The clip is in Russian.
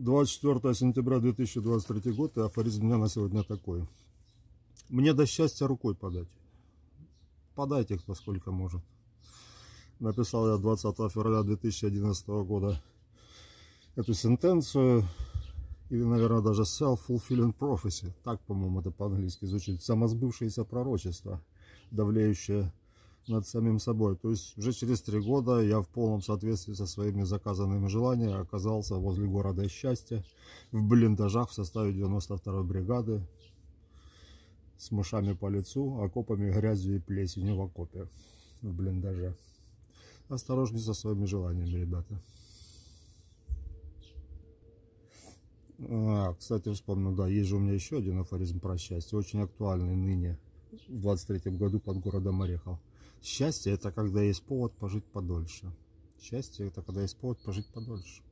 24 сентября 2023 год, и афоризм дня на сегодня такой. Мне до счастья рукой подать. Подайте кто сколько может. Написал я 20 февраля 2011 года эту сентенцию, или, наверное, даже self-fulfilling prophecy. Так, по-моему, это по-английски звучит. Самосбывшееся пророчество, давлеющее над самим собой. То есть уже через три года я в полном соответствии со своими заказанными желаниями оказался возле города Счастья в блиндажах в составе 92-й бригады с мышами по лицу, окопами грязью и плесенью в окопе в блиндаже. Осторожнее со своими желаниями, ребята. А, кстати, вспомнил, да, есть же у меня еще один афоризм про счастье, очень актуальный ныне, в 23 году под городом Орехов. Счастье – это когда есть повод пожить подольше. Счастье – это когда есть повод пожить подольше.